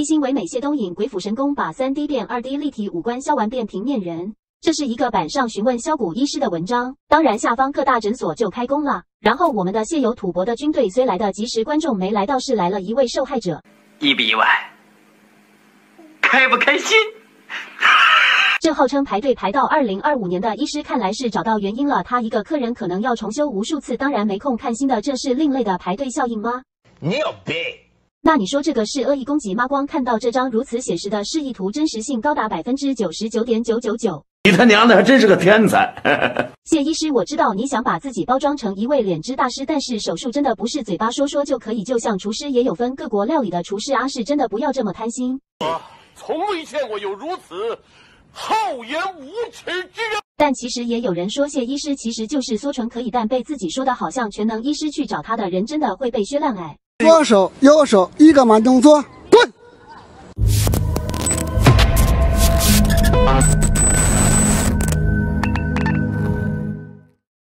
一心唯美谢东影鬼斧神工把 3D 变 2D 立体五官削完变平面人。这是一个板上询问削骨医师的文章，当然下方各大诊所就开工了。然后我们的谢有土博的军队虽来的及时，观众没来到，是来了一位受害者，意不意外？开不开心？这号称排队排到二零二五年的医师，看来是找到原因了。他一个客人可能要重修无数次，当然没空看新的，这是另类的排队效应吗？你有病！那你说这个是恶意攻击吗？光看到这张如此写实的示意图，真实性高达百分之九十九点九九九。你他娘的还真是个天才！谢医师，我知道你想把自己包装成一位脸之大师，但是手术真的不是嘴巴说说就可以，就像厨师也有分各国料理的厨师啊，是真的不要这么贪心。我从未见过有如此厚颜无耻之人。但其实也有人说谢医师其实就是缩唇可以，但被自己说的好像全能医师去找他的人真的会被削烂哎。左手右手一个慢动作，滚。